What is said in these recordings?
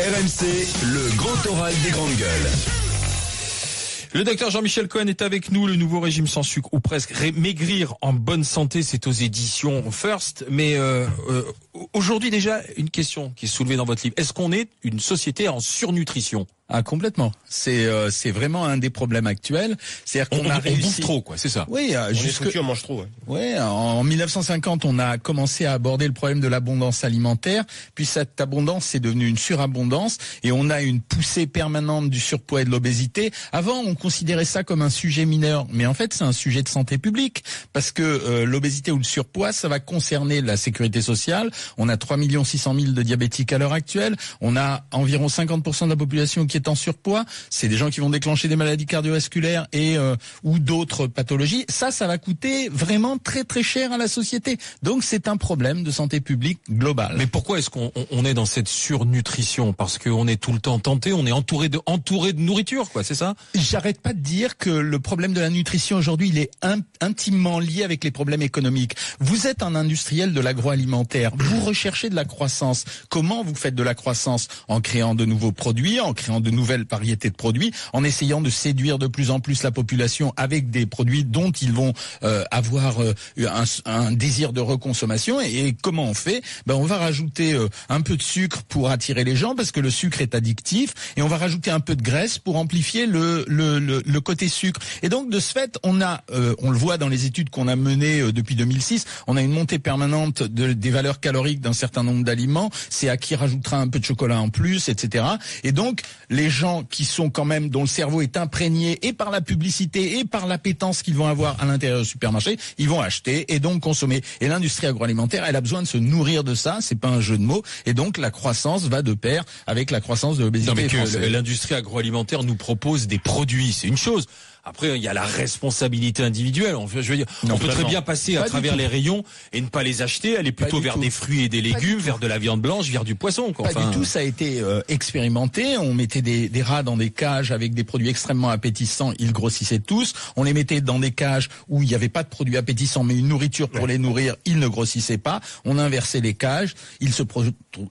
RMC, le grand oral des grandes gueules. Le docteur Jean-Michel Cohen est avec nous. Le nouveau régime sans sucre ou presque maigrir en bonne santé, c'est aux éditions First. Mais euh, euh, aujourd'hui déjà, une question qui est soulevée dans votre livre. Est-ce qu'on est une société en surnutrition? Ah complètement. C'est euh, c'est vraiment un des problèmes actuels. C'est-à-dire qu'on a réussi. On bouffe trop quoi, c'est ça. Oui, euh, jusque. On mange trop. Ouais. en 1950, on a commencé à aborder le problème de l'abondance alimentaire. Puis cette abondance c'est devenu une surabondance et on a une poussée permanente du surpoids et de l'obésité. Avant, on considérait ça comme un sujet mineur, mais en fait, c'est un sujet de santé publique parce que euh, l'obésité ou le surpoids, ça va concerner la sécurité sociale. On a 3 600 000 de diabétiques à l'heure actuelle. On a environ 50% de la population qui est en surpoids, c'est des gens qui vont déclencher des maladies cardiovasculaires et euh, ou d'autres pathologies. Ça, ça va coûter vraiment très très cher à la société. Donc c'est un problème de santé publique global. Mais pourquoi est-ce qu'on on est dans cette surnutrition? Parce qu'on est tout le temps tenté, on est entouré de entouré de nourriture, quoi. C'est ça? J'arrête pas de dire que le problème de la nutrition aujourd'hui, il est intimement lié avec les problèmes économiques. Vous êtes un industriel de l'agroalimentaire, vous recherchez de la croissance. Comment vous faites de la croissance? En créant de nouveaux produits, en créant de nouvelles variétés de produits, en essayant de séduire de plus en plus la population avec des produits dont ils vont euh, avoir euh, un, désir de reconsommation. Et, comment on fait? Ben, On va rajouter euh, un peu de sucre pour attirer les gens, parce que le sucre est addictif, et on va rajouter un peu de graisse pour amplifier le, le, le, côté sucre. Et donc, de ce fait, on a, on le voit dans les études qu'on a menées depuis 2006, on a une montée permanente de, des valeurs caloriques d'un certain nombre d'aliments. C'est à qui rajoutera un peu de chocolat en plus, etc. Et donc, gens qui sont quand même dont le cerveau est imprégné et par la publicité et par l'appétence qu'ils vont avoir à l'intérieur du supermarché, ils vont acheter et donc consommer. Et l'industrie agroalimentaire, elle a besoin de se nourrir de ça, c'est pas un jeu de mots. Et donc la croissance va de pair avec la croissance de l'obésité. L'industrie agroalimentaire nous propose des produits, c'est une chose. Après, il y a la responsabilité individuelle. On, je veux dire, on peut très bien passer à travers les rayons et ne pas les acheter, aller plutôt vers des fruits et des légumes, vers de la viande blanche, vers du poisson. Quoi. Pas du tout, ça a été euh, expérimenté. On mettait des, des, rats dans des cages avec des produits extrêmement appétissants. Ils grossissaient tous. On les mettait dans des cages où il n'y avait pas de produits appétissants, mais une nourriture pour les nourrir. Ils ne grossissaient pas. On inversait les cages. Ils se,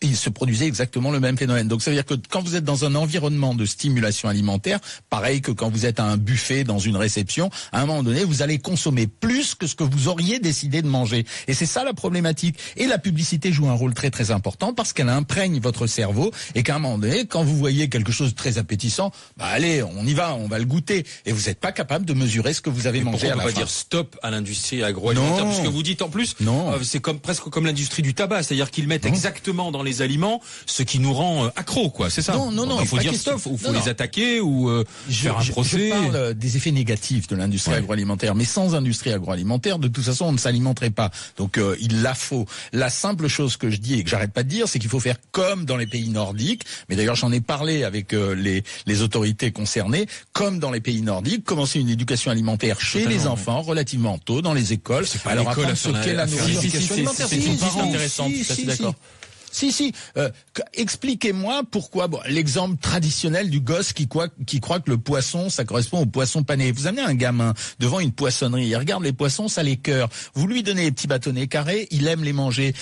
ils se produisaient exactement le même phénomène. Donc ça veut dire que quand vous êtes dans un environnement de stimulation alimentaire, pareil que quand vous êtes à un buffet dans une réception, à un moment donné, vous allez consommer plus que ce que vous auriez décidé de manger. Et c'est ça la problématique. Et la publicité joue un rôle très très important parce qu'elle imprègne votre cerveau et qu'à un moment donné, quand vous voyez quelque chose de très appétissant, bah allez, on y va, on va le goûter. Et vous n'êtes pas capable de mesurer ce que vous avez mangé à la on va dire stop à l'industrie agroalimentaire parce que vous dites en plus, non. Euh, c'est comme presque comme l'industrie du tabac, c'est-à-dire qu'ils mettent exactement dans les aliments ce qui nous rend euh, accro, quoi. C'est ça. Non, non, non. Il faut dire stop, ou faut les attaquer ou euh, faire un procès. Je parle des effets négatifs de l'industrie agroalimentaire. Mais sans industrie agroalimentaire, de toute façon, on ne s'alimenterait pas. Donc euh, il la faut. La simple chose que je dis et que j'arrête pas de dire, c'est qu'il faut faire comme dans les pays nordiques. Mais d'ailleurs, j'en ai parlé avec euh, les, les autorités concernées. Comme dans les pays nordiques, commencer une éducation alimentaire chez les enfants relativement tôt dans les écoles. Alors apprendre ce qu'est la nourriture. C'est intéressant. d'accord. Si, si. Euh, expliquez-moi pourquoi bon, l'exemple traditionnel du gosse qui, croit, qui croit que le poisson, ça correspond au poisson pané. Vous amenez un gamin devant une poissonnerie, il regarde les poissons, ça les cœur. Vous lui donnez les petits bâtonnets carrés, il aime les manger.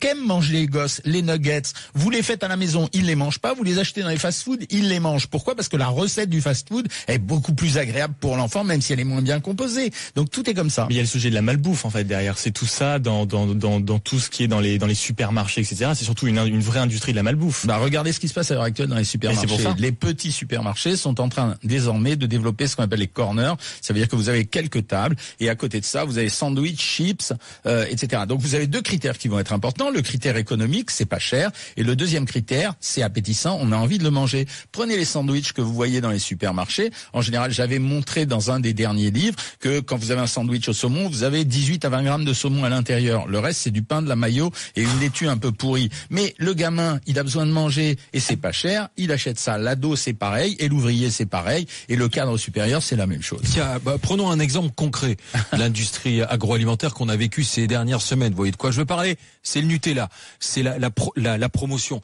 Qu'aiment manger les gosses Les nuggets? Vous les faites à la maison, il les mange pas. Vous les achetez dans les fast-food, il les mange. Pourquoi? Parce que la recette du fast-food est beaucoup plus agréable pour l'enfant, même si elle est moins bien composée. Donc tout est comme ça. Mais il y a le sujet de la malbouffe en fait derrière. C'est tout ça dans, dans, dans, dans tout ce qui est dans les, dans les supermarchés c'est surtout une, une, vraie industrie de la malbouffe. Bah, regardez ce qui se passe à l'heure actuelle dans les supermarchés. Les petits supermarchés sont en train désormais de développer ce qu'on appelle les corners. Ça veut dire que vous avez quelques tables et à côté de ça, vous avez sandwich, chips, euh, etc. Donc vous avez deux critères qui vont être importants. Le critère économique, c'est pas cher, et le deuxième critère, c'est appétissant. On a envie de le manger. Prenez les sandwichs que vous voyez dans les supermarchés. En général, j'avais montré dans un des derniers livres que quand vous avez un sandwich au saumon, vous avez 18 à 20 grammes de saumon à l'intérieur. Le reste, c'est du pain, de la maillot et une laitue un peu pourrie. Mais le gamin, il a besoin de manger et c'est pas cher, il achète ça. L'ado, c'est pareil, et l'ouvrier, c'est pareil, et le cadre supérieur, c'est la même chose. Tiens, bah, prenons un exemple concret. L'industrie agroalimentaire qu'on a vécu ces dernières semaines. Vous voyez de quoi je veux parler? C'est le Nutella, c'est la, la, la, la promotion.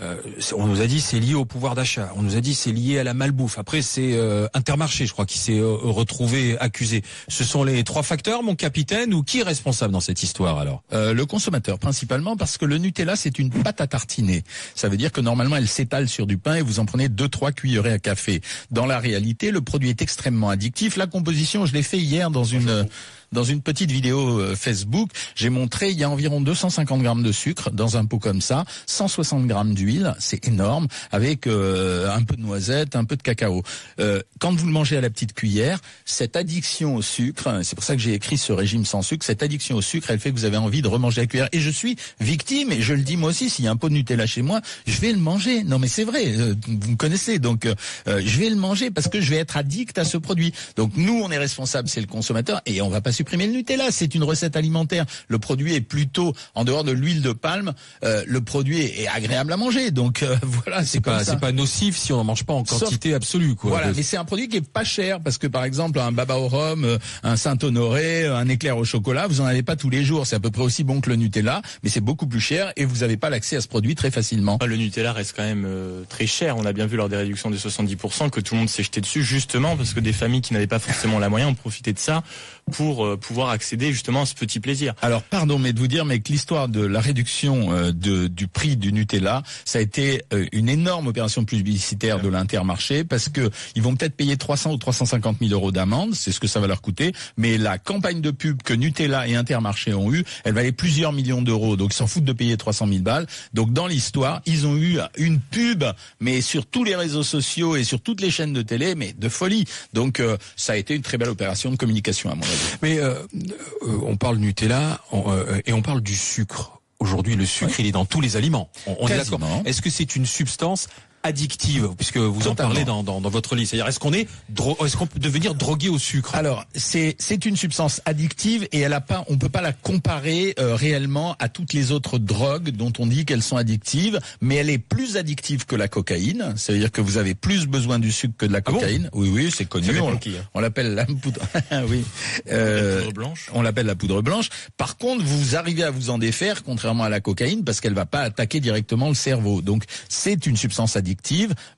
Euh, on nous a dit c'est lié au pouvoir d'achat. On nous a dit c'est lié à la malbouffe. Après c'est euh, Intermarché, je crois, qui s'est euh, retrouvé accusé. Ce sont les trois facteurs, mon capitaine, ou qui est responsable dans cette histoire alors? Le consommateur principalement parce que le Nutella c'est une pâte à tartiner. Ça veut dire que normalement elle s'étale sur du pain et vous en prenez deux trois cuillerées à café. Dans la réalité, le produit est extrêmement addictif. La composition, je l'ai fait hier dans une dans une petite vidéo euh, Facebook, j'ai montré il y a environ 250 grammes de sucre dans un pot comme ça, 160 grammes d'huile, c'est énorme, avec euh, un peu de noisette, un peu de cacao. Euh, quand vous le mangez à la petite cuillère, cette addiction au sucre, c'est pour ça que j'ai écrit ce régime sans sucre, cette addiction au sucre, elle fait que vous avez envie de remanger la cuillère. Et je suis victime, et je le dis moi aussi, s'il y a un pot de Nutella chez moi, je vais le manger. Non mais c'est vrai, vous me connaissez, donc je vais le manger parce que je vais être addict à ce produit. Donc nous, on est responsable, c'est le consommateur, et on va pas supprimer le Nutella. C'est une recette alimentaire. Le produit est plutôt, en dehors de l'huile de palme, euh, le produit est agréable à manger. Donc euh, voilà, c'est pas c'est pas nocif si on n'en mange pas en quantité absolue. Quoi. Voilà, mais c'est un produit qui est pas cher parce que par exemple un baba au rhum, euh, un Saint-Honoré, un éclair au chocolat, vous en avez pas tous les jours. C'est à peu près aussi bon que le Nutella, mais c'est beaucoup plus cher et vous n'avez pas l'accès à ce produit très facilement. Le Nutella reste quand même très cher. On a bien vu lors des réductions de 70% que tout le monde s'est jeté dessus justement parce que des familles qui n'avaient pas forcément la moyen ont profité de ça pour euh, pouvoir accéder justement à ce petit plaisir. Alors pardon, mais de vous dire, mais que l'histoire de la réduction euh, de, du prix du Nutella, ça a été euh, une énorme opération publicitaire de l'Intermarché parce que ils vont peut-être payer 300 ou 350 000 euros d'amende, c'est ce que ça va leur coûter, mais la campagne de pub que Nutella et Intermarché ont eu, elle valait plusieurs millions d'euros, donc ils s'en foutent de payer 300 000 balles. Donc dans l'histoire, ils ont eu une pub, mais sur tous les réseaux sociaux et sur toutes les chaînes de télé, mais de folie. Donc ça a été une très belle opération de communication à mon avis. Mais euh, euh, on parle Nutella euh, et on parle du sucre. Aujourd'hui, le sucre, il est dans tous les aliments. On, est d'accord. Est-ce que c'est une substance addictive, puisque vous en parlez dans, dans, dans votre livre. C'est-à-dire, est-ce qu'on est, est-ce qu'on peut devenir drogué au sucre? Alors, c'est c'est une substance addictive et elle a pas, on peut pas la comparer euh, réellement à toutes les autres drogues dont on dit qu'elles sont addictives, mais elle est plus addictive que la cocaïne. C'est-à-dire que vous avez plus besoin du sucre que de la ah cocaïne. oui, oui, c'est connu. On, hein. on l'appelle la poudre. oui. Euh, la poudre blanche. On l'appelle la poudre blanche. Par contre, vous arrivez à vous en défaire, contrairement à la cocaïne, parce qu'elle va pas attaquer directement le cerveau. Donc, c'est une substance addictive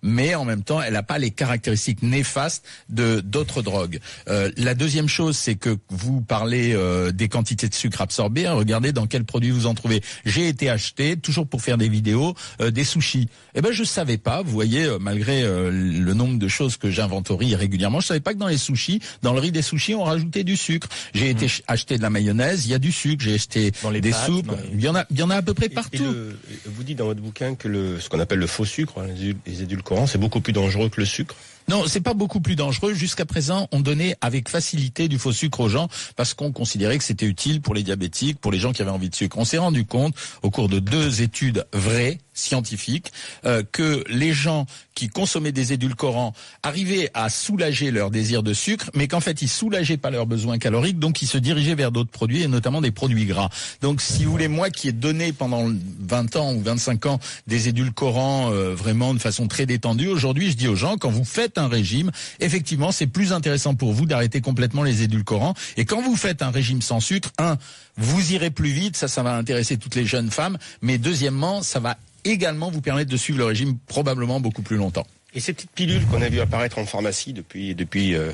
mais en même temps, elle n'a pas les caractéristiques néfastes de d'autres drogues. Euh, la deuxième chose, c'est que vous parlez euh, des quantités de sucre absorbées. Regardez dans quel produit vous en trouvez. J'ai été acheté, toujours pour faire des vidéos, euh, des sushis. Eh ben, je savais pas. Vous voyez, malgré le nombre de choses que j'inventorie régulièrement, je savais pas que dans les sushis, dans le riz des sushis, on rajoutait du sucre. J'ai été mmh. acheter de la mayonnaise, il y a du sucre. J'ai acheté dans les des soupes. Il y en a, il y en a à peu près partout. vous dites dans votre bouquin que le, ce qu'on appelle le faux sucre, hein, les édulcorants, c'est beaucoup plus dangereux que le sucre non, c'est pas beaucoup plus dangereux. Jusqu'à présent, on donnait avec facilité du faux sucre aux gens parce qu'on considérait que c'était utile pour les diabétiques, pour les gens qui avaient envie de sucre. On s'est rendu compte au cours de deux études vraies scientifiques euh, que les gens qui consommaient des édulcorants arrivaient à soulager leur désir de sucre, mais qu'en fait ils soulageaient pas leurs besoins caloriques, donc ils se dirigeaient vers d'autres produits et notamment des produits gras. Donc si vous voulez, moi qui ai donné pendant 20 ans ou 25 ans des édulcorants euh, vraiment de façon très détendue, aujourd'hui je dis aux gens quand vous faites un régime, effectivement, c'est plus intéressant pour vous d'arrêter complètement les édulcorants. Et quand vous faites un régime sans sucre, un, vous irez plus vite, ça, ça va intéresser toutes les jeunes femmes. Mais deuxièmement, ça va également vous permettre de suivre le régime probablement beaucoup plus longtemps. Et ces petites pilules qu'on a vu apparaître en pharmacie depuis depuis euh,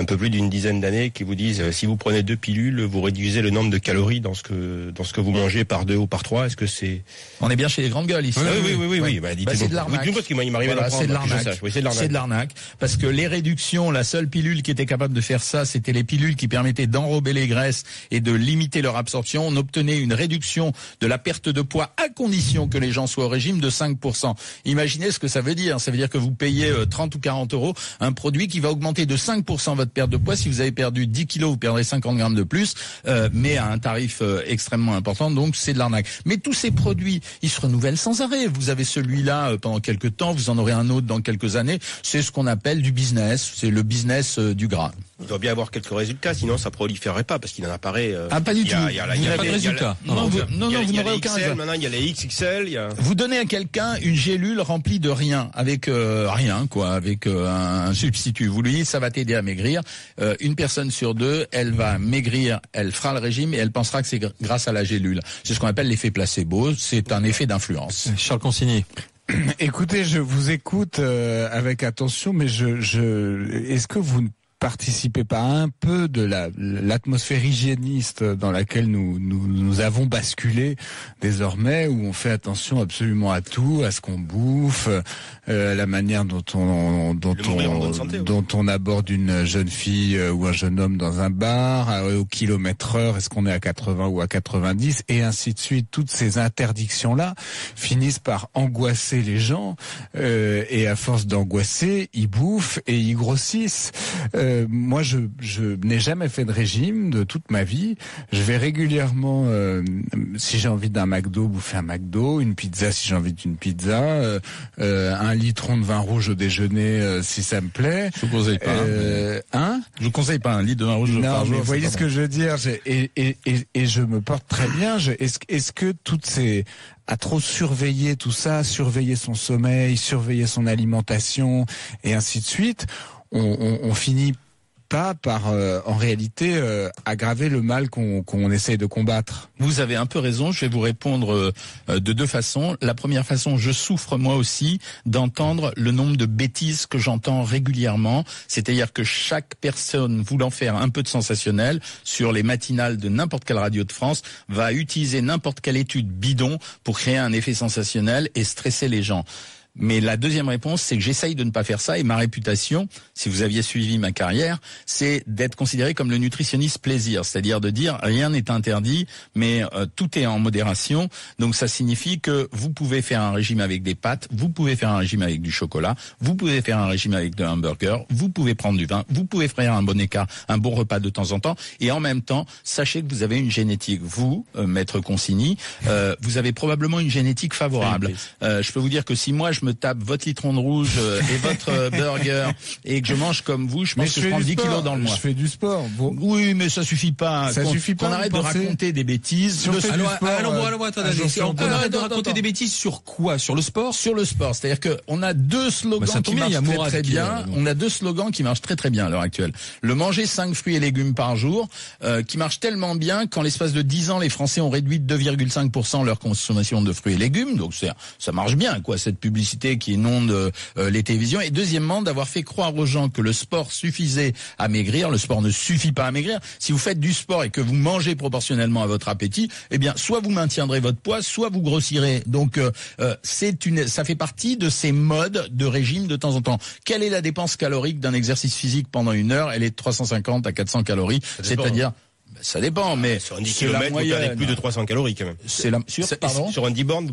un peu plus d'une dizaine d'années qui vous disent euh, si vous prenez deux pilules, vous réduisez le nombre de calories dans ce que dans ce que vous mangez par deux ou par trois. Est-ce que c'est On est bien chez les grandes gueules ici. Oui oui oui oui. oui. Bah, bah, c'est de l'arnaque. Oui, voilà, c'est de l'arnaque. c'est de l'arnaque parce que les réductions, la seule pilule qui était capable de faire ça, c'était les pilules qui permettaient d'enrober les graisses et de limiter leur absorption. On obtenait une réduction de la perte de poids à condition que les gens soient au régime de 5%. Imaginez ce que ça veut dire. Ça veut dire que vous payez 30 euh, ou 40 euros un produit qui va augmenter de 5% votre perte de poids si vous avez perdu 10 kilos, vous perdrez 50 grammes de plus, euh, mais à un tarif euh, extrêmement important. Donc c'est de l'arnaque. Mais tous ces produits, ils se renouvellent sans arrêt. Vous avez celui-là euh, pendant quelques temps, vous en aurez un autre dans quelques années. C'est ce qu'on appelle du business. C'est le business du gras. Il doit bien avoir quelques résultats, sinon ça proliférerait pas parce qu'il en apparaît. ah pas du tout. Il y a, pas de résultats. Non, vous, non, non, vous n'aurez aucun. Maintenant il y a les XXL. Il y a... Vous donnez à quelqu'un une gélule remplie de rien, avec rien quoi, avec un, substitut. Vous lui dites ça va t'aider à maigrir. Une personne sur deux, elle va maigrir, elle fera le régime et elle pensera que c'est grâce à la gélule. C'est ce qu'on appelle l'effet placebo. C'est un effet d'influence. Charles Consigny. Écoutez, je vous écoute euh, avec attention, mais je, je, est-ce que vous ne participez pas un peu de la l'atmosphère hygiéniste dans laquelle nous, nous nous avons basculé désormais, où on fait attention absolument à tout, à ce qu'on bouffe, euh, la manière dont on dont on santé, oui. dont on aborde une jeune fille euh, ou un jeune homme dans un bar, au kilomètre heure, est-ce qu'on est à 80 ou à 90, et ainsi de suite. Toutes ces interdictions là finissent par angoisser les gens, euh, et à force d'angoisser, ils bouffent et ils grossissent. Euh, moi, je, je n'ai jamais fait de régime de toute ma vie. Je vais régulièrement, euh, si j'ai envie d'un McDo, bouffer un McDo, une pizza si j'ai envie d'une pizza, euh, euh, un litron de vin rouge au déjeuner euh, si ça me plaît. Je vous conseille pas. hein. Euh, Je vous conseille pas un litre de vin rouge non, par jour. vous voyez ce que je veux dire. Et, et, et, et je me porte très bien. Est-ce que toutes ces à trop surveiller tout ça, surveiller son sommeil, surveiller son alimentation et ainsi de suite, on, on, on finit pas par euh, en réalité euh, aggraver le mal qu'on qu'on essaye de combattre. Vous avez un peu raison. Je vais vous répondre euh, de deux façons. La première façon, je souffre moi aussi d'entendre le nombre de bêtises que j'entends régulièrement. C'est-à-dire que chaque personne voulant faire un peu de sensationnel sur les matinales de n'importe quelle radio de France va utiliser n'importe quelle étude bidon pour créer un effet sensationnel et stresser les gens. Mais la deuxième réponse, c'est que j'essaye de ne pas faire ça et ma réputation, si vous aviez suivi ma carrière, c'est d'être considéré comme le nutritionniste plaisir, c'est-à-dire de dire rien n'est interdit, mais euh, tout est en modération. Donc ça signifie que vous pouvez faire un régime avec des pâtes, vous pouvez faire un régime avec du chocolat, vous pouvez faire un régime avec de hamburger, vous pouvez prendre du vin, vous pouvez faire un bon écart, un bon repas de temps en temps, et en même temps, sachez que vous avez une génétique. Vous, euh, maître Consigny, euh, vous avez probablement une génétique favorable. Euh, je peux vous dire que si moi je me tape votre litron de rouge euh, et votre euh, burger et que je mange comme vous, je pense que je prends 10 kilos dans le mois. Je fais du sport. Bon. Oui, mais ça suffit pas. Ça Qu'on- suffit pas, Qu'on vous arrête de raconter des bêtises. Si on Le- Alors, sport, alors, alors, attendez, sur on peut arrêter de raconter des bêtises sur quoi? Sur le sport? Sur le sport, c'est-à-dire que on a deux slogans qui marchent très, très bien. On a deux slogans qui marchent très très bien à l'heure actuelle. Le manger 5 fruits et légumes par jour, euh, qui marche tellement bien qu'en l'espace de 10 ans, les Français ont réduit de 2,5% leur consommation de fruits et légumes. Donc ça marche bien quoi cette publicité qui inonde euh, les télévisions. Et deuxièmement, d'avoir fait croire aux gens que le sport suffisait à maigrir. Le sport ne suffit pas à maigrir. Si vous faites du sport et que vous mangez proportionnellement à votre appétit, eh bien soit vous maintiendrez votre poids, soit vous grossirez. Donc euh, euh, c'est une, ça fait partie de ces modes de régime de temps en temps. Quelle est la dépense calorique d'un exercice physique pendant une heure? Elle est de 350 à 400 calories, c'est-à-dire ben, ça dépend, mais Sur un 10 c'est la km, vous perdez plus de 300 calories quand même. C'est la sur, pardon Sur un 10 bornes,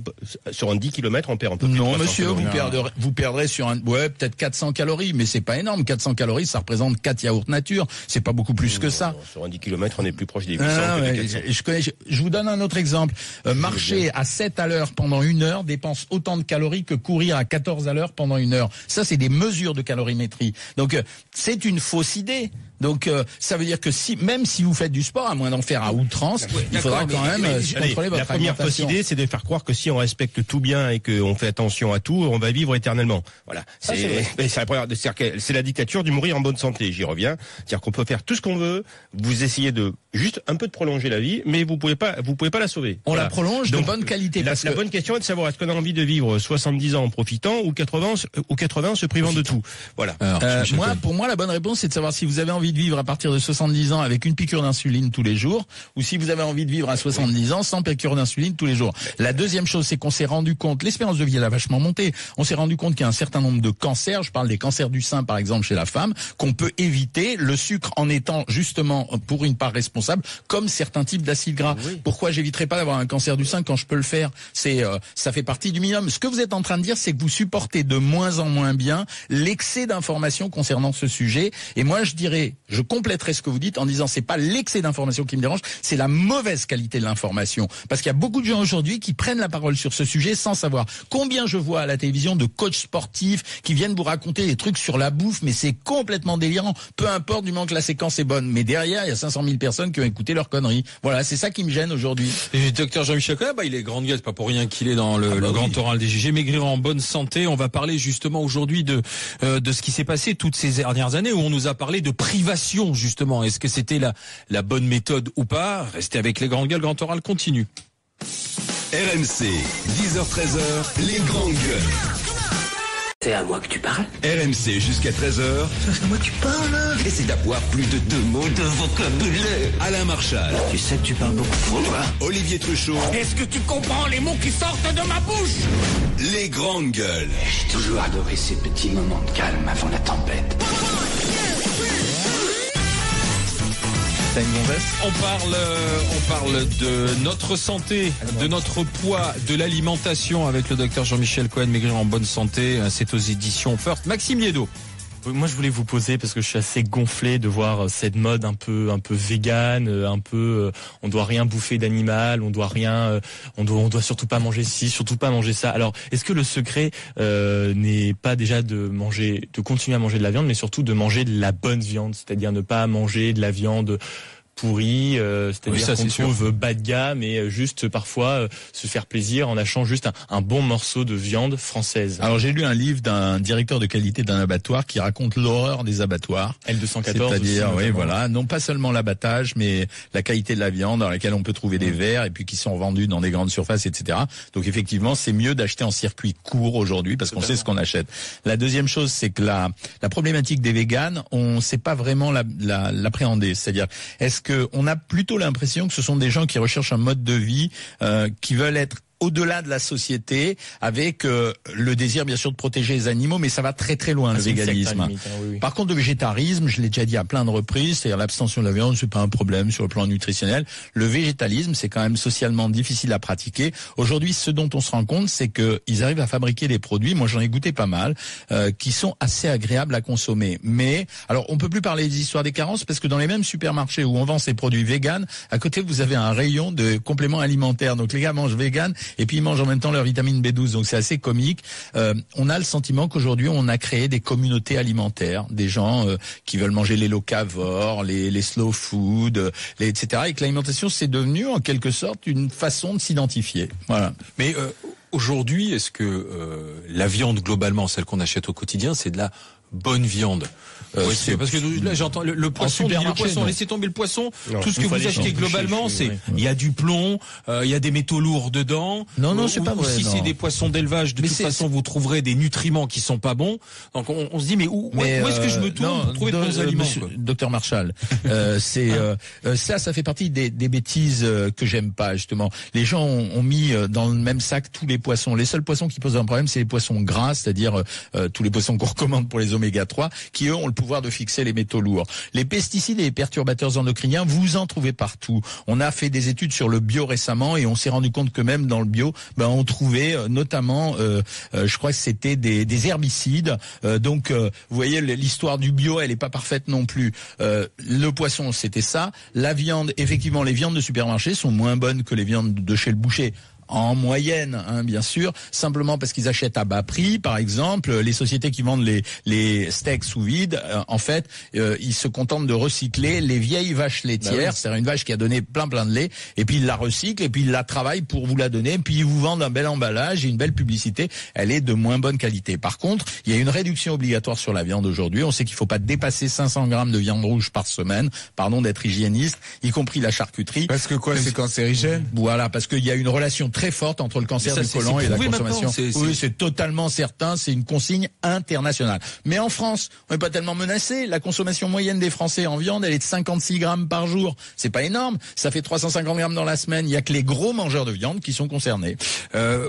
sur un 10 km, on perd un peu plus de non, 300 monsieur, calories. vous perdrez, vous perdrez sur un, ouais, peut-être 400 calories, mais c'est pas énorme. 400 calories, ça représente 4 yaourts nature. C'est pas beaucoup plus que ça. Non, Sur un 10 km, on est plus proche des 800 Ah, que des ouais, 400. je, je connais, je, je vous donne un autre exemple. Euh, marcher à 7 à l'heure pendant une heure dépense autant de calories que courir à 14 à l'heure pendant une heure. Ça, c'est des mesures de calorimétrie. Donc, euh, c'est une fausse idée. Donc, euh, ça veut dire que si, même si vous faites du sport, à moins d'en faire à outrance, il faudra quand mais- même mais- euh, Allez, contrôler votre la première fausse idée, c'est de faire croire que si on respecte tout bien et qu'on fait attention à tout, on va vivre éternellement. Voilà. Ça, c'est la la dictature du mourir en bonne santé. J'y reviens. C'est-à-dire qu'on peut faire tout ce qu'on veut. Vous essayez de juste un peu de prolonger la vie, mais vous pouvez pas, vous pouvez pas la sauver. On Voilà. la prolonge de bonne qualité. La, parce la que- bonne question est de savoir est-ce qu'on a envie de vivre 70 ans en profitant ou 80 ans- ou 80 en se privant de tout. Voilà. Alors, Euh, moi, pour moi, la bonne réponse, c'est de savoir si vous avez envie de vivre à partir de 70 ans avec une piqûre d'insuline tous les jours, ou si vous avez envie de vivre à 70 ans sans piqûre d'insuline tous les jours. La deuxième chose, c'est qu'on s'est rendu compte, l'espérance de vie elle a vachement monté. On s'est rendu compte qu'il y a un certain nombre de cancers. Je parle des cancers du sein, par exemple, chez la femme, qu'on peut éviter le sucre en étant justement pour une part responsable, comme certains types d'acides gras. Pourquoi j'éviterais pas d'avoir un cancer du sein quand je peux le faire? C'est, euh, ça fait partie du minimum. Ce que vous êtes en train de dire, c'est que vous supportez de moins en moins bien l'excès d'informations concernant ce sujet. Et moi, je dirais, je compléterai ce que vous dites en disant, c'est pas l'excès d'informations qui me dérange, c'est la mauvaise qualité de l'information. Parce qu'il y a beaucoup de gens aujourd'hui qui prennent la parole sur ce sujet sans savoir combien je vois à la télévision de coachs sportifs qui viennent vous raconter des trucs sur la bouffe, mais c'est complètement délirant. Peu importe du moment que la séquence est bonne. Mais derrière, il y a 500 000 personnes qui ont écouté leurs conneries. Voilà, c'est ça qui me gêne aujourd'hui. Et docteur Jean-Michel Cohen, bah, il est grande gueule, c'est pas pour rien qu'il est dans le, Ah bah le oui. grand oral des GG. Maigrir en bonne santé. On va parler justement aujourd'hui de euh, de ce qui s'est passé toutes ces dernières années où on nous a parlé de privation justement. Est-ce que c'était la la bonne méthode ou pas? Restez avec les grandes gueules. Grand oral continue. RMC, 10h-13h, les grandes gueules. C'est à moi que tu parles RMC jusqu'à 13h, C'est à moi que tu parles essaie d'avoir plus de deux mots de vocabulaire. Alain Marchal, Tu sais que tu parles beaucoup trop, toi. Olivier Truchot, Est-ce que tu comprends les mots qui sortent de ma bouche? Les grandes gueules. J'ai toujours adoré ces petits moments de calme avant la tempête. Euh, on parle de notre santé, de notre poids, de l'alimentation avec le docteur Jean-Michel Cohen, Maigrir en bonne santé. Euh, C'est aux éditions First. Maxime Yedo. Moi, je voulais vous poser parce que je suis assez gonflé de voir euh, cette mode un peu, un peu végane, euh, un peu, euh, on doit rien bouffer d'animal, on doit rien, on doit, surtout pas manger ci, surtout pas manger ça. Alors, est-ce que le secret n'est pas déjà de manger, de continuer à manger de la viande, mais surtout de manger de la bonne viande, c'est-à-dire ne pas manger de la viande pourrie, euh, Oui, c'est-à-dire ça, qu'on sûr. trouve bas de gamme et euh, juste parfois euh, se faire plaisir en achetant juste un, un bon morceau de viande française. Alors j'ai lu un livre d'un directeur de qualité d'un abattoir qui raconte l'horreur des abattoirs. L214 C'est-à-dire, oui, voilà, non pas seulement l'abattage, mais la qualité de la viande dans laquelle on peut trouver des verres et puis qui sont vendus dans des grandes surfaces, etc. Donc effectivement, c'est mieux d'acheter en circuit court aujourd'hui parce qu'on sait ce qu'on achète. La deuxième chose, c'est que la, la problématique des véganes, on ne sait pas vraiment la- la- l'appréhender. C'est-à-dire, est-ce que on a plutôt l'impression que ce sont des gens qui recherchent un mode de vie, euh, qui veulent être au-delà de la société, avec euh, le désir bien sûr de protéger les animaux, mais ça va très très loin le à la véganisme. limite, hein, oui, oui. Par contre, le végétarisme, je l'ai déjà dit à plein de reprises, c'est-à-dire l'abstention de la viande, c'est pas un problème sur le plan nutritionnel. Le végétalisme, c'est quand même socialement difficile à pratiquer. Aujourd'hui, ce dont on se rend compte, c'est qu'ils arrivent à fabriquer des produits, moi j'en ai goûté pas mal, euh, qui sont assez agréables à consommer. Mais, alors, on peut plus parler des histoires des carences, parce que dans les mêmes supermarchés où on vend ces produits véganes, à côté, vous avez un rayon de compléments alimentaires. Donc les gars mangent vegan, et puis ils mangent en même temps leur vitamine B12. Donc c'est assez comique. Euh, on a le sentiment qu'aujourd'hui, on a créé des communautés alimentaires, des gens euh, qui veulent manger les locavores, les, les slow food, euh, les, etc. Et que l'alimentation, c'est devenu en quelque sorte une façon de s'identifier. Voilà. Mais euh, aujourd'hui, est-ce que euh, la viande globalement, celle qu'on achète au quotidien, c'est de la bonne viande Euh, Oui, parce que là j'entends le, le poisson, le laissez tomber le poisson. Non, Tout ce que vous achetez globalement, c'est oui. il y a du plomb, euh, il y a des métaux lourds dedans. Non, non, c'est pas vrai, Si c'est des poissons d'élevage, de Mais toute façon, vous trouverez des nutriments qui sont pas bons. Donc on, on se dit mais où, où est-ce que je me euh, tourne non, pour trouver de do- bons euh, aliments Docteur Marshall, euh, c'est ça, ça fait partie des, des bêtises que j'aime pas justement. Les gens ont, ont mis dans le même sac tous les poissons. Les seuls poissons qui posent un problème, c'est les poissons gras, c'est-à-dire tous les poissons qu'on recommande pour les oméga 3, qui eux ont le pouvoir de fixer les métaux lourds. Les pesticides et les perturbateurs endocriniens, vous en trouvez partout. On a fait des études sur le bio récemment et on s'est rendu compte que même dans le bio, ben, on trouvait euh, notamment, euh, euh, je crois que c'était des, des herbicides. Donc, vous voyez, l'histoire du bio, elle est pas parfaite non plus. Le poisson, c'était ça. La viande, effectivement, les viandes de supermarché sont moins bonnes que les viandes de chez le boucher en moyenne, hein, bien sûr, simplement parce qu'ils achètent à bas prix, par exemple, les sociétés qui vendent les, les steaks sous vide, euh, en fait, euh, ils se contentent de recycler les vieilles vaches laitières, c'est-à-dire une vache qui a donné plein plein de lait, et puis ils la recyclent, et puis ils la travaillent pour vous la donner, puis ils vous vendent un bel emballage et une belle publicité, elle est de moins bonne qualité. Par contre, il y a une réduction obligatoire sur la viande aujourd'hui, on sait qu'il faut pas dépasser 500 grammes de viande rouge par semaine, pardon d'être hygiéniste, y compris la charcuterie. Parce que quoi, c'est cancérigène Voilà, parce qu'il y a une relation très forte entre le cancer ça, du côlon et la consommation. Oui, c'est- c'est totalement certain, c'est une consigne internationale. Mais en France, on n'est pas tellement menacé. La consommation moyenne des Français en viande, elle est de 56 grammes par jour. C'est pas énorme. Ça fait 350 grammes dans la semaine. Il y a que les gros mangeurs de viande qui sont concernés. Euh,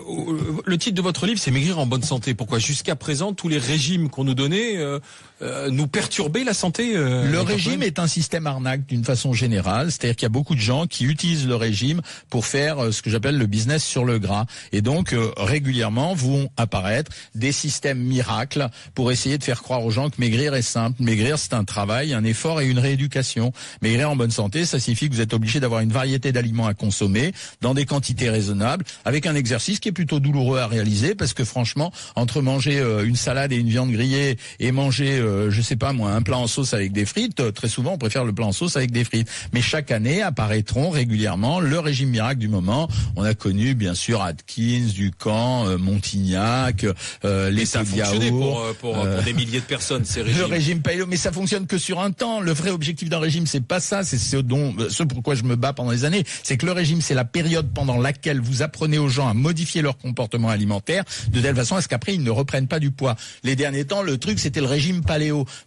le titre de votre livre, c'est Maigrir en bonne santé. Pourquoi? Jusqu'à présent, tous les régimes qu'on nous donnait euh, euh, nous perturbaient la santé euh, Le régime est un système arnaque d'une façon générale, c'est-à-dire qu'il y a beaucoup de gens qui utilisent le régime pour faire euh, ce que j'appelle le business sur le gras. Et donc régulièrement vont apparaître des systèmes miracles pour essayer de faire croire aux gens que maigrir est simple. Maigrir c'est un travail, un effort et une rééducation. Maigrir en bonne santé, ça signifie que vous êtes obligé d'avoir une variété d'aliments à consommer dans des quantités raisonnables, avec un exercice qui est plutôt douloureux à réaliser parce que franchement, entre manger une salade et une viande grillée et manger, euh, je sais pas moi, un plat en sauce avec des frites, euh, très souvent on préfère le plat en sauce avec des frites. Mais chaque année apparaîtront régulièrement le régime miracle du moment. On a connu bien sûr, Atkins, Ducamp, euh, Montignac, euh, les ça a fonctionné pour, euh, pour, pour des milliers de personnes, ces le régimes. régime paléo, mais ça fonctionne que sur un temps. Le vrai objectif d'un régime, c'est pas ça. C'est ce dont, ce pourquoi je me bats pendant des années. C'est que le régime, c'est la période pendant laquelle vous apprenez aux gens à modifier leur comportement alimentaire de telle façon à ce qu'après ils ne reprennent pas du poids. Les derniers temps, le truc, c'était le régime paléo.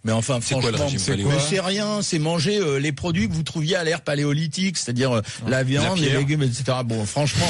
Mais enfin, franchement, c'est rien. C'est manger euh, les produits que vous trouviez à l'ère paléolithique, c'est-à-dire euh, la viande, les légumes, etc. Bon, franchement,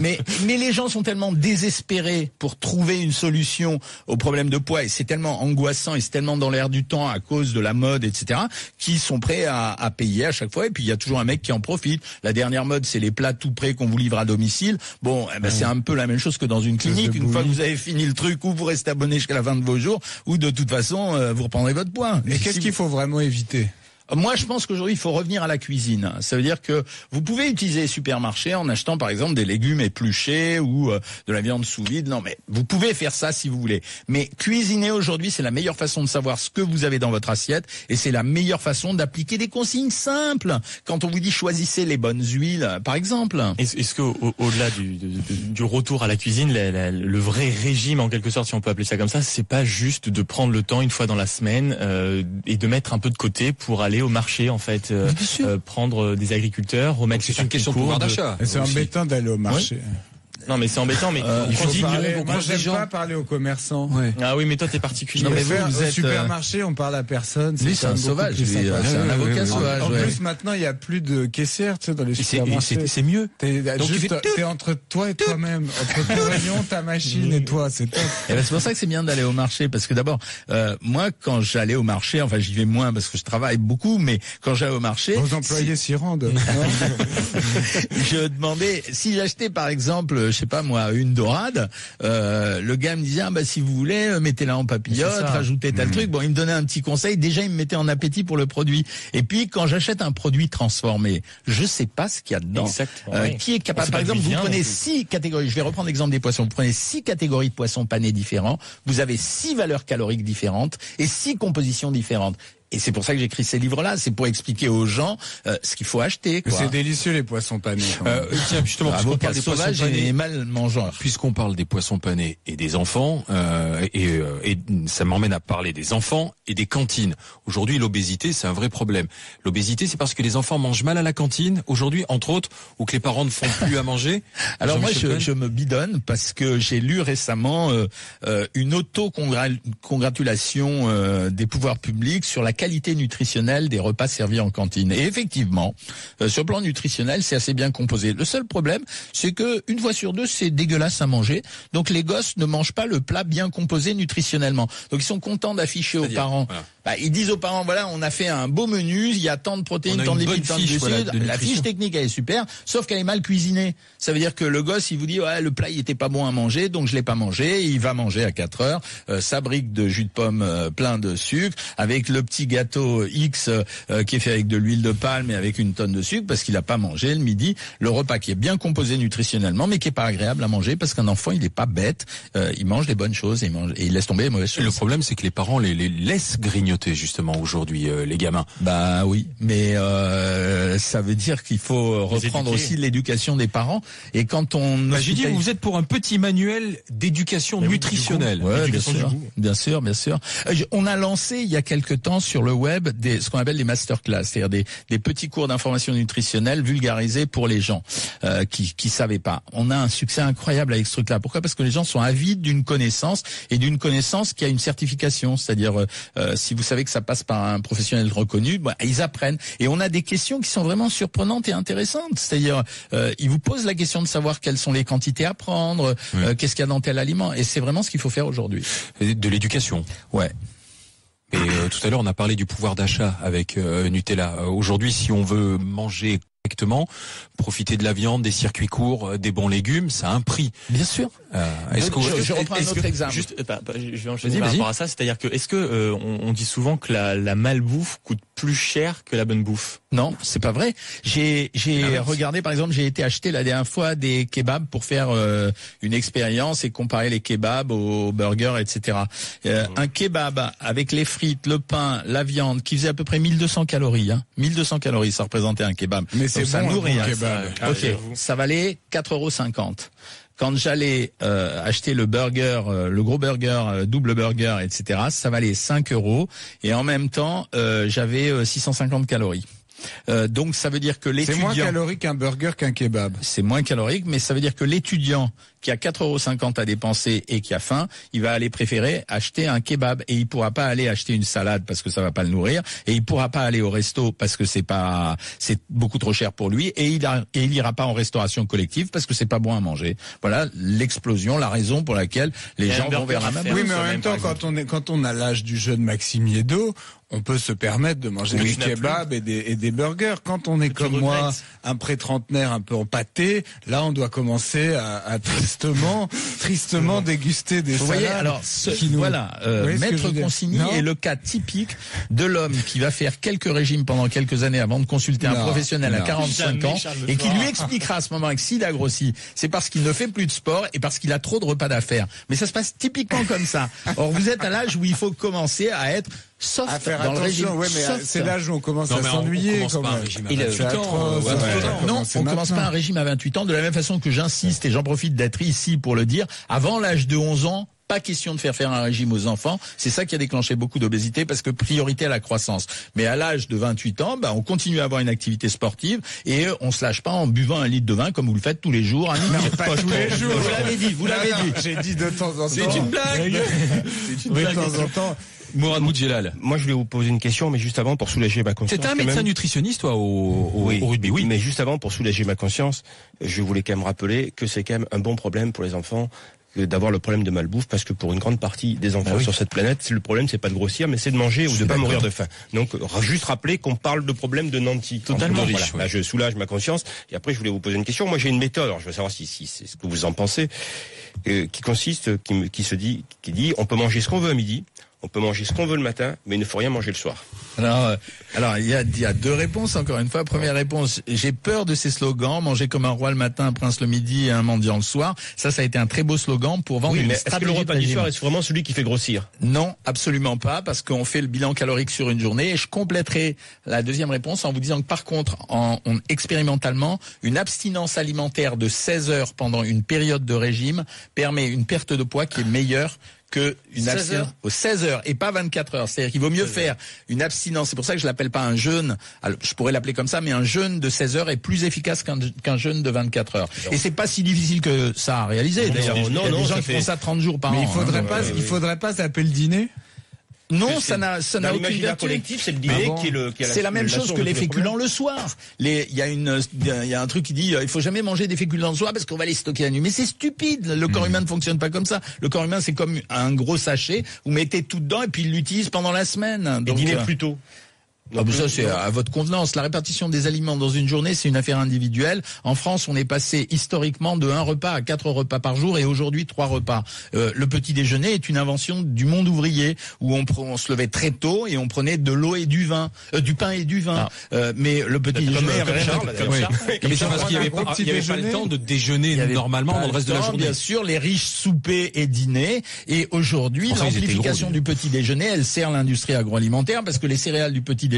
mais, mais les gens sont tellement désespérés pour trouver une solution au problème de poids et c'est tellement angoissant et c'est tellement dans l'air du temps à cause de la mode, etc., qu'ils sont prêts à, à payer à chaque fois. Et puis il y a toujours un mec qui en profite. La dernière mode, c'est les plats tout prêts qu'on vous livre à domicile. Bon, eh ben, c'est un peu la même chose que dans une clinique. Une fois que vous avez fini le truc, ou vous restez abonné jusqu'à la fin de vos jours, ou de toute façon, euh, vous reprendrez votre poids. Et qu'est-ce Si qu'il faut vraiment éviter? Moi, je pense qu'aujourd'hui, il faut revenir à la cuisine. Ça veut dire que vous pouvez utiliser les supermarchés en achetant, par exemple, des légumes épluchés ou euh, de la viande sous vide. Non, mais vous pouvez faire ça si vous voulez. Mais cuisiner aujourd'hui, c'est la meilleure façon de savoir ce que vous avez dans votre assiette et c'est la meilleure façon d'appliquer des consignes simples. Quand on vous dit choisissez les bonnes huiles, par exemple. Est-ce que au- au-delà du, retour à la cuisine, le vrai régime en quelque sorte, si on peut appeler ça comme ça, c'est pas juste de prendre le temps une fois dans la semaine euh, et de mettre un peu de côté pour aller au marché en fait, euh, euh, prendre des agriculteurs, remettre C'est une question de pouvoir d'achat. C'est embêtant d'aller au marché. Non mais c'est embêtant, mais Euh, Il faut dit parler. Moi, j'aime pas parler aux commerçants. Ouais. Ah oui, mais toi t'es particulier. Non, mais vous, vous au êtes, supermarché, on parle à personne. Lui, c'est un sauvage. sympa. C'est un avocat sauvage. En plus, maintenant, il y a plus de caissières, tu sais, dans les supermarchés. c'est mieux. T'es juste, t'es entre toi et toi-même, entre ton rayon, ta machine et toi, c'est top. Eh ben, c'est pour ça que c'est bien d'aller au marché parce que d'abord, euh, moi quand j'allais au marché, enfin j'y vais moins parce que je travaille beaucoup, mais quand j'allais au marché, Vos employés s'y rendent. je demandais si j'achetais par exemple, je sais pas moi, une dorade, euh, le gars me disait ah, bah si vous voulez euh, mettez-la en papillote, rajoutez tel truc. Bon, il me donnait un petit conseil. Déjà, il me mettait en appétit pour le produit. Et puis quand j'achète un produit transformé, je sais pas ce qu'il y a dedans. Exactement, Euh, oui. Qui est capable Par exemple, vous prenez six catégories. Je vais reprendre l'exemple des poissons. Vous prenez six catégories de poissons panés différents. Vous avez six valeurs caloriques différentes et six compositions différentes. Et c'est pour ça que j'écris ces livres-là. C'est pour expliquer aux gens euh, ce qu'il faut acheter. C'est délicieux, les poissons panés. même. Euh, tiens, justement, puisqu'on parle des poissons panés, et mal mangeur. puisqu'on parle des poissons panés et des enfants, euh, et, euh, et ça m'emmène à parler des enfants et des cantines. Aujourd'hui, l'obésité, c'est un vrai problème. L'obésité, c'est parce que les enfants mangent mal à la cantine, aujourd'hui, entre autres, ou que les parents ne font plus à manger. Alors moi, je, je me bidonne parce que j'ai lu récemment euh, euh, une auto-congratulation euh, des pouvoirs publics sur la qualité nutritionnelle des repas servis en cantine. Et effectivement, euh, sur le plan nutritionnel, c'est assez bien composé. Le seul problème, c'est que une fois sur deux, c'est dégueulasse à manger. Donc les gosses ne mangent pas le plat bien composé nutritionnellement. Donc ils sont contents d'afficher aux parents. voilà. Bah, ils disent aux parents, voilà, on a fait un beau menu, il y a tant de protéines, tant de lipides, tant de fiche, voilà, glucides. de la fiche technique, elle est super, sauf qu'elle est mal cuisinée. Ça veut dire que le gosse, il vous dit, ouais, le plat, il était pas bon à manger, donc je l'ai pas mangé. Il va manger à 4 heures euh, sa brique de jus de pomme euh, plein de sucre, avec le petit gâteau X euh, qui est fait avec de l'huile de palme et avec une tonne de sucre, parce qu'il a pas mangé le midi le repas qui est bien composé nutritionnellement, mais qui est pas agréable à manger, parce qu'un enfant, il est pas bête, euh, il mange les bonnes choses et il, mange, et il laisse tomber les mauvaises Le choses. problème, c'est que les parents les, les laissent grignoter justement aujourd'hui, euh, les gamins. Bah oui, mais euh, ça veut dire qu'il faut reprendre aussi l'éducation des parents. Et quand on Bah, J'ai dit, vous êtes pour un petit manuel d'éducation Mais oui, nutritionnelle. Ouais, bien sûr, bien sûr, bien sûr. Euh, je- On a lancé il y a quelque temps sur le web des, ce qu'on appelle des masterclass, c'est-à-dire des, des petits cours d'information nutritionnelle vulgarisés pour les gens euh, qui qui savaient pas. On a un succès incroyable avec ce truc-là. Pourquoi? Parce que les gens sont avides d'une connaissance et d'une connaissance qui a une certification, c'est-à-dire euh, euh, si vous savez que ça passe par un professionnel reconnu, bah, ils apprennent. Et on a des questions qui sont vraiment surprenantes et intéressantes. C'est-à-dire, euh, ils vous posent la question de savoir quelles sont les quantités à prendre, euh, qu'est-ce qu'il y a dans tel aliment. Et c'est vraiment ce qu'il faut faire aujourd'hui. De l'éducation. Ouais. Et euh, tout à l'heure, on a parlé du pouvoir d'achat avec euh, Nutella. Euh, Aujourd'hui, si on veut manger correctement, profiter de la viande, des circuits courts, euh, des bons légumes, ça a un prix. Bien sûr. Euh, est-ce que Je- je reprends un autre que- exemple. Juste, euh, bah, bah, je vais enchaîner Vas-y, par rapport à ça, c'est-à-dire que est-ce que euh, on, on dit souvent que la, la malbouffe coûte plus cher que la bonne bouffe. Non, c'est pas vrai. J'ai j'ai regardé par exemple, j'ai été acheter la dernière fois des kebabs pour faire euh, une expérience et comparer les kebabs aux burgers, etc. Euh, Mmh. Un kebab avec les frites, le pain, la viande, qui faisait à peu près 1200 calories. Hein. 1200 calories, ça représentait un kebab. Mais c'est ça bon, un nourrit. bon hein. kebab. Ah, ok, ça valait 4,50 euros. Quand j'allais euh, acheter le burger, euh, le gros burger, euh, double burger, etc., ça valait 5 euros. Et en même temps, euh, j'avais euh, 650 calories. Euh, donc ça veut dire que C'est moins l'étudiant, calorique qu'un burger qu'un kebab. c'est moins calorique, mais ça veut dire que l'étudiant qui a 4,50 euros à dépenser et qui a faim, il va aller préférer acheter un kebab et il pourra pas aller acheter une salade parce que ça va pas le nourrir et il pourra pas aller au resto parce que c'est pas c'est beaucoup trop cher pour lui et il a, et il ira pas en restauration collective parce que c'est pas bon à manger. Voilà l'explosion, la raison pour laquelle les gens vont vers la même. Oui, mais en même temps, quand on est, quand on a l'âge du jeune Maxime Miedo, on peut se permettre de manger Oui, des kebabs et des, et des burgers. Quand on est comme moi, un pré-trentenaire un peu empâté, là, on doit commencer à, à tristement, tristement déguster des Vous voyez, alors ce- qui nous- voilà, euh, Maître Consigny est le cas typique de l'homme qui va faire quelques régimes pendant quelques années avant de consulter un Non, professionnel à non. 45 Jamais, ans et qui lui expliquera à ce moment que s'il a grossi, c'est parce qu'il ne fait plus de sport et parce qu'il a trop de repas d'affaires. Mais ça se passe typiquement comme ça. Or vous êtes à l'âge où il faut commencer à être soft À faire dans le régime. attention, ouais, mais soft. c'est l'âge où on commence Non, à on- on s'ennuyer. commence quand pas un même. régime à Il a C'est 28 ans, atroce, ouais, ça ouais, doit ouais. Non, commencer on commence pas un régime à 28 ans de la même façon que j'insiste et j'en profite d'être ici pour le dire. Avant l'âge de 11 ans, pas question de faire faire un régime aux enfants. C'est ça qui a déclenché beaucoup d'obésité parce que priorité à la croissance. Mais à l'âge de 28 ans, bah, on continue à avoir une activité sportive et euh, on se lâche pas en buvant un litre de vin comme vous le faites tous les jours. Un litre de Pas tous les jours. Vous l'avez dit, vous l'avez Non, non, dit. J'ai dit de temps en temps. C'est une blague C'est une blague. De temps en temps. Mourad Moudjelal. Moi, je voulais vous poser une question, mais juste avant, pour soulager ma conscience. C'était un médecin même. nutritionniste, toi, au, au, Oui, au rugby, oui. Mais juste avant, pour soulager ma conscience, je voulais quand même rappeler que c'est quand même un bon problème pour les enfants que d'avoir le problème de malbouffe parce que pour une grande partie des enfants Bah oui. sur cette planète, le problème c'est pas de grossir mais c'est de manger ou de pas mourir de faim. Donc juste rappeler qu'on parle de problème de nantis. Totalement Voilà. riche, ouais. Là, je soulage ma conscience et après je voulais vous poser une question. Moi j'ai une méthode, alors je veux savoir si, si c'est ce que vous en pensez, euh, qui consiste, qui, me- qui se dit, qui dit, on peut manger ce qu'on veut à midi, on peut manger ce qu'on veut le matin, mais il ne faut rien manger le soir. Alors, euh, alors il y a, il y a deux réponses encore une fois. Première réponse, j'ai peur de ces slogans. Manger comme un roi le matin, un prince le midi et un mendiant le soir. Ça, ça a été un très beau slogan pour vendre Oui, une mais est-ce que le repas du soir est vraiment celui qui fait grossir? Non, absolument pas, parce qu'on fait le bilan calorique sur une journée. Et je compléterai la deuxième réponse en vous disant que par contre, en, on- expérimentalement, une abstinence alimentaire de 16 heures pendant une période de régime permet une perte de poids qui est meilleure que une 16 abstinence aux 16 heures et pas 24 heures. C'est-à-dire qu'il vaut mieux faire une abstinence. C'est pour ça que je l'appelle pas un jeûne. Je pourrais l'appeler comme ça, mais un jeûne de 16 heures est plus efficace qu'un jeûne de 24 heures. Et c'est pas si difficile que ça à réaliser. D'ailleurs, non, il y a non, des ça gens qui fait- font ça 30 jours par Mais an. il faudrait hein. pas, il faudrait pas s'appeler le dîner. Non, ça n'a, ça n'a aucune vertu. collectif, c'est le dîner Ah bon qui est le. C'est la même la chose que les féculents le soir. Les, il y a une, il y a un truc qui dit, euh, il faut jamais manger des féculents le soir parce qu'on va les stocker la nuit. Mais c'est stupide. Le corps humain ne fonctionne pas comme ça. Le corps humain, c'est comme un gros sachet. Vous mettez tout dedans et puis il l'utilise pendant la semaine. Et Donc, dîner euh, plus tôt. Ah, mais ça, c'est à votre convenance. La répartition des aliments dans une journée, c'est une affaire individuelle. En France, on est passé historiquement de un repas à quatre repas par jour et aujourd'hui trois repas. Euh, le petit déjeuner est une invention du monde ouvrier où on, on se levait très tôt et on prenait de l'eau et du vin, euh, du pain et du vin. Euh, mais le petit Comme, déjeuner euh, comme Charles, comme- Charles. Mais c'est parce qu'il n'y avait, pas, il y avait pas le temps de déjeuner normalement dans le reste de la journée. Bien sûr, les riches soupers et dîners. Et aujourd'hui, l'amplification du petit déjeuner, elle sert l'industrie agroalimentaire parce que les céréales du petit déjeuner,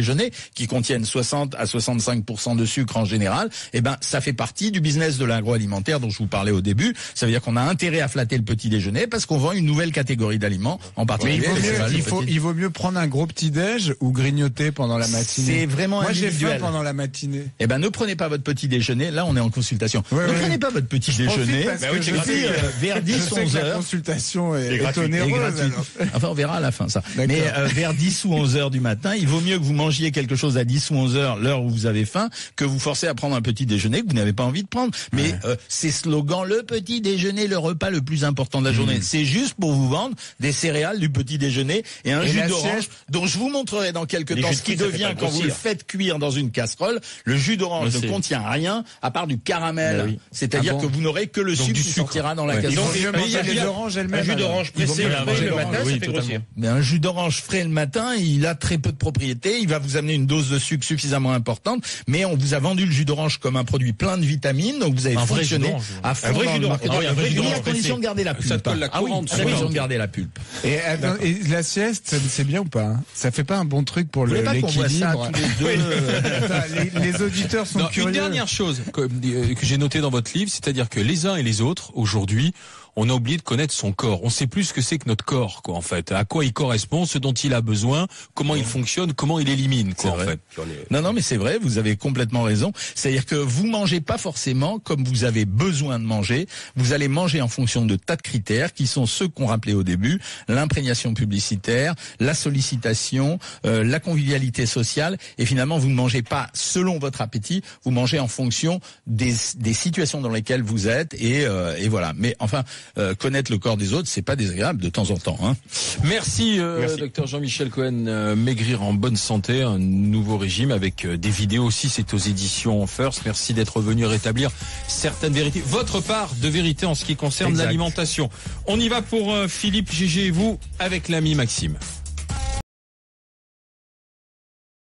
qui contiennent 60 à 65% de sucre en général, eh ben, ça fait partie du business de l'agroalimentaire dont je vous parlais au début. Ça veut dire qu'on a intérêt à flatter le petit déjeuner parce qu'on vend une nouvelle catégorie d'aliments, en particulier il vaut, mieux, il, faut, vaut mieux prendre un gros petit déj ou grignoter pendant la matinée. C'est vraiment Moi j'ai faim pendant la matinée. Eh ben, ne prenez pas votre petit déjeuner. Là, on est en consultation. Ouais, ne ouais. prenez pas votre petit déjeuner. Bah oui, je euh, vers je 10, sais 11 que la heures. consultation est, est onéreuse. Alors. Enfin, on verra à la fin ça. Mais euh, vers 10 ou 11 heures du matin, il vaut mieux que vous mangiez quelque chose à 10 ou 11 heures, l'heure où vous avez faim, que vous forcez à prendre un petit déjeuner que vous n'avez pas envie de prendre. Mais euh, ces slogans, le petit déjeuner, le repas le plus important de la journée, c'est juste pour vous vendre des céréales du petit déjeuner et un Et jus d'orange dont je vous montrerai dans quelques Les temps ce qui devient quand vous le faites cuire dans une casserole. Le jus d'orange Ouais, ne contient rien à part du caramel. Bah oui. C'est-à-dire Ah bon que vous n'aurez que le sucre du qui sucre. sortira dans la Ouais. Casserole. Mais il y a des oranges Un jus d'orange pressé le matin, ça fait grossir. Mais un jus d'orange frais le matin, il a très peu de propriétés. Il va vous amener une dose de sucre suffisamment importante, mais on vous a vendu le jus d'orange comme un produit plein de vitamines, donc vous avez Un fonctionné à fond Un vrai jus le d'orange. à condition de garder la pulpe. colle la ah oui, à condition de garder la pulpe. Et, et la sieste, c'est bien ou pas hein? Ça fait pas un bon truc pour le- l'équilibre tous les euh, les, les auditeurs sont Non, curieux. une dernière chose que, euh, que j'ai noté dans votre livre, c'est-à-dire que les uns et les autres, aujourd'hui, on a oublié de connaître son corps. On sait plus ce que c'est que notre corps, quoi, en fait. À quoi il correspond, ce dont il a besoin, comment il fonctionne, comment il élimine, quoi, en vrai. fait. Non, non, mais c'est vrai, vous avez complètement raison. C'est-à-dire que vous mangez pas forcément comme vous avez besoin de manger. Vous allez manger en fonction de tas de critères qui sont ceux qu'on rappelait au début l'imprégnation publicitaire, la sollicitation, euh, la convivialité sociale. Et finalement, vous ne mangez pas selon votre appétit. Vous mangez en fonction des, des situations dans lesquelles vous êtes. Et, euh, et voilà. Mais enfin, euh, connaître le corps des autres, c'est pas désagréable de temps en temps. Hein. Merci, euh, Merci. docteur Jean-Michel Cohen. euh, maigrir en bonne santé, un nouveau régime avec euh, des vidéos aussi. C'est aux éditions First. Merci d'être venu rétablir certaines vérités. Votre part de vérité en ce qui concerne l'alimentation. On y va pour euh, Philippe, Gégé et vous avec l'ami Maxime.